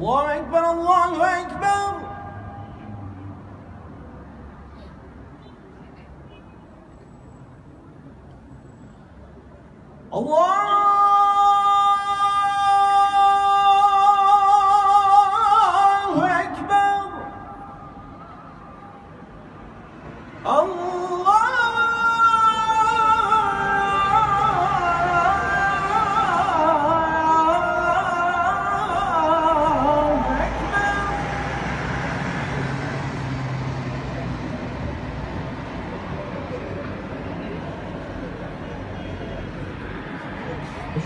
Allahu Akbar, Allahu Akbar. Allah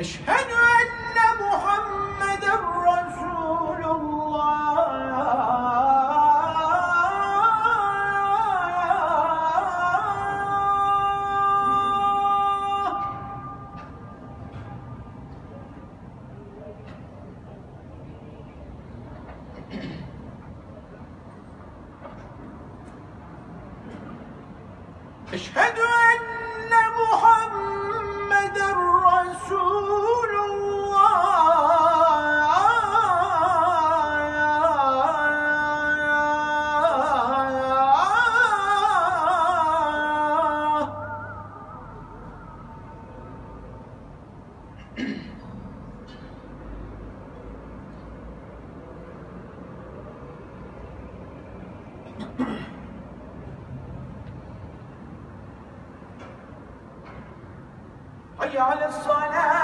Eşhedü enne Muhammeden Resulullah. Eşhedü enne Muhammed 注入啊！على الصلاة.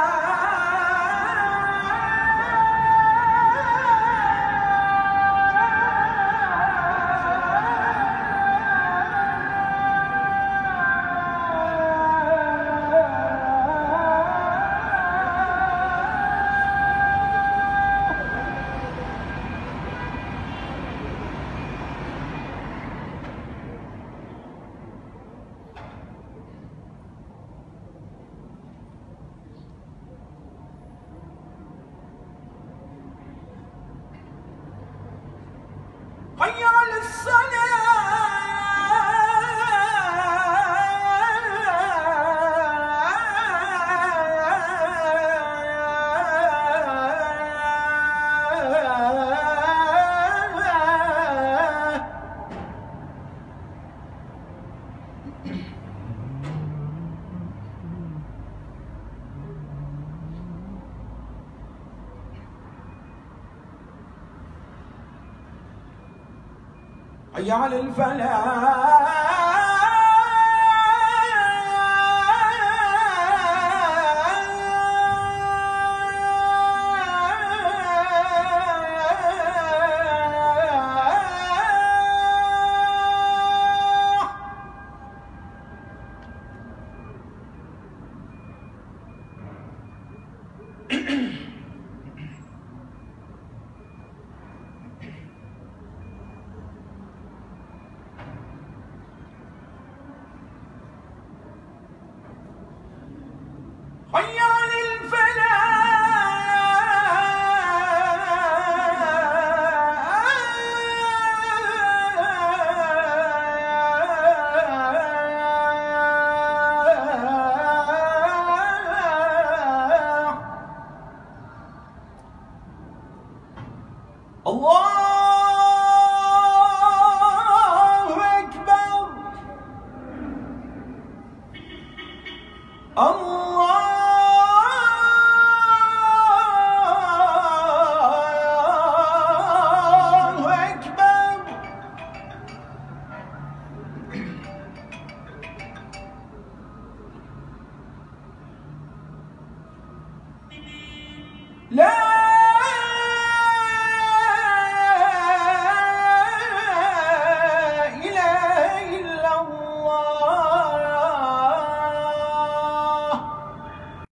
يا للفلاح